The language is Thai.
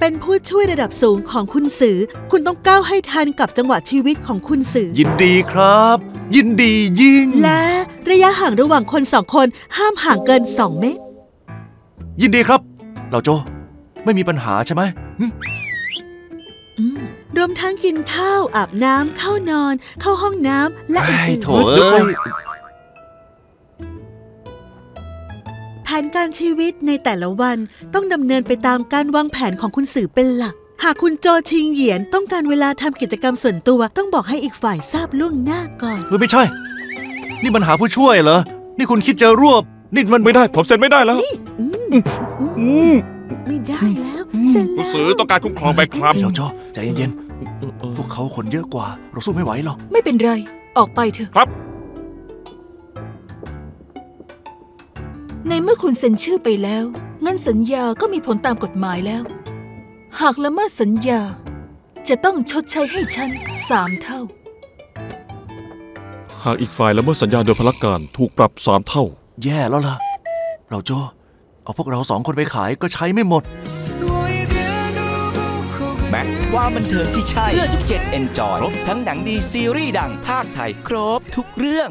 เป็นผู้ช่วยระดับสูงของคุณสือ คุณต้องก้าวให้ทันกับจังหวะชีวิตของคุณสือ ยินดีครับ ยินดียิ่ง และระยะห่างระหว่างคนสองคนห้ามห่างเกิน2เมตร ยินดีครับ เราโจ ไม่มีปัญหาใช่ไหมหึรวมทั้งกินข้าวอาบน้ำเข้านอน เข้าห้องน้ำและไอ้อื่นโถเอ้ย นการชีวิตในแต่ละวันต้องดำเนินไปตามการวางแผนของคุณสือเป็นหลัก หากคุณโจชิงเหยียนต้องการเวลาทำกิจกรรมส่วนตัวต้องบอกให้อีกฝ่ายทราบล่วงหน้าก่อนเฮ้ยไม่ใช่ นี่มันหาผู้ช่วยเหรอ นี่คุณคิดจะรวบ นี่มันไม่ได้ ผมเซ็นไม่ได้แล้ว นี่อืมอืมไม่ได้แล้วเสร็จผู้แล้วซื้อต้องการคุ้มครองใบครับเราโจใจเย็นๆ พวกเขาคนเยอะกว่า เราสู้ไม่ไหวหรอก ไม่เป็นไร ออกไปเถอะ ครับ ในเมื่อคุณเซ็นชื่อไปแล้ว งั้นสัญญาก็มีผลตามกฎหมายแล้ว หากละเมิดสัญญา จะต้องชดใช้ให้ฉันสามเท่า หากอีกฝ่ายละเมิดสัญญาโดยพลักการถูกปรับสามเท่า แย่แล้วล่ะ เราโจเอาพวกเราสองคนไปขายก็ใช้ไม่หมด max ความบันเทิงที่ใช่ เพื่อทุก gen enjoy ครบทั้งหนังดีซีรีส์ดังพากย์ไทย ครบทุกเรื่อง